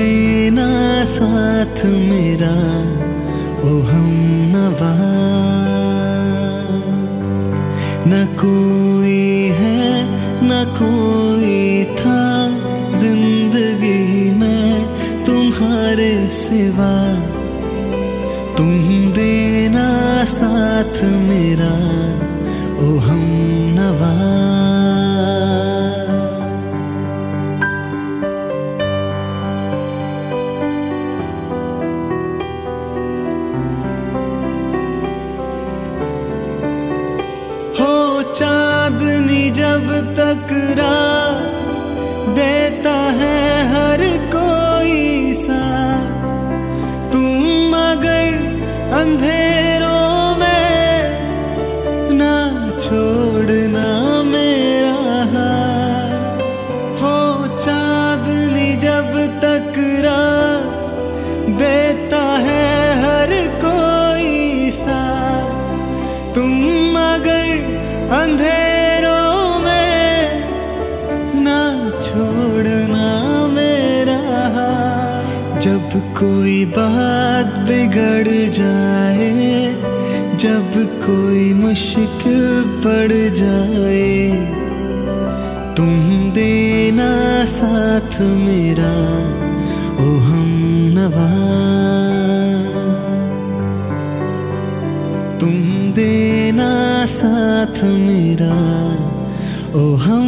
देना साथ मेरा, ओ हम नवा। न कोई है, न कोई था ज़िंदगी में तुम्हारे सिवा। तुम देना साथ मेरा। चांदनी जब तक रात देता है हर कोई सा। तुम अगर अंधेरों में ना छोड़ना मेरा हो चांदनी जब तक रात देता है हर कोई सा। तुम अंधेरों में ना छोड़ना मेरा जब कोई बात बिगड़ जाए, जब कोई मुश्किल पड़ जाए, तुम देना साथ मेरा, ओ हम नवा। तुम देना साथ मेरा। ओ हम